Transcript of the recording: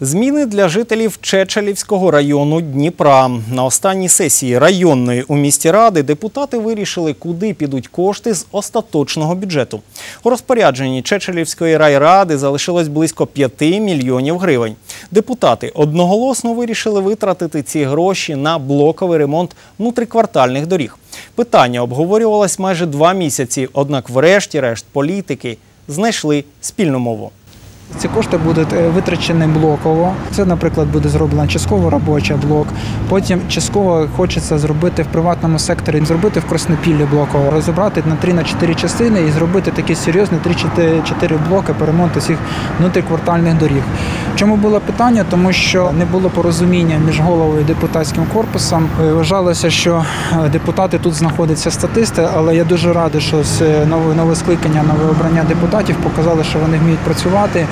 Зміни для жителів Чечелівського району Дніпра. На останній сесії районної у місті ради депутати вирішили, куди підуть кошти з остаточного бюджету. У розпорядженні Чечелівської райради залишилось близько 5 мільйонів гривень. Депутати одноголосно вирішили витратити ці гроші на блоковий ремонт внутриквартальних доріг. Питання обговорювалось майже два місяці, однак, врешті-решт, політики знайшли спільну мову. Ці кошти будуть е, витрачені блоково. Це, наприклад, буде зроблено частково робочий блок. Потім частково хочеться зробити в приватному секторі, зробити в Краснопіллі блоково, розібрати на 3 на 4 частини і зробити такі серйозні 3-4 блоки по ремонту всіх внутриквартальних доріг. Чому було питання? Тому що не було порозуміння між головою і депутатським корпусом. Е, Вважалося, що е, депутати тут знаходяться статисти, але я дуже радий, що з е, нове нове скликання, нове обрання депутатів показали, що вони вміють працювати.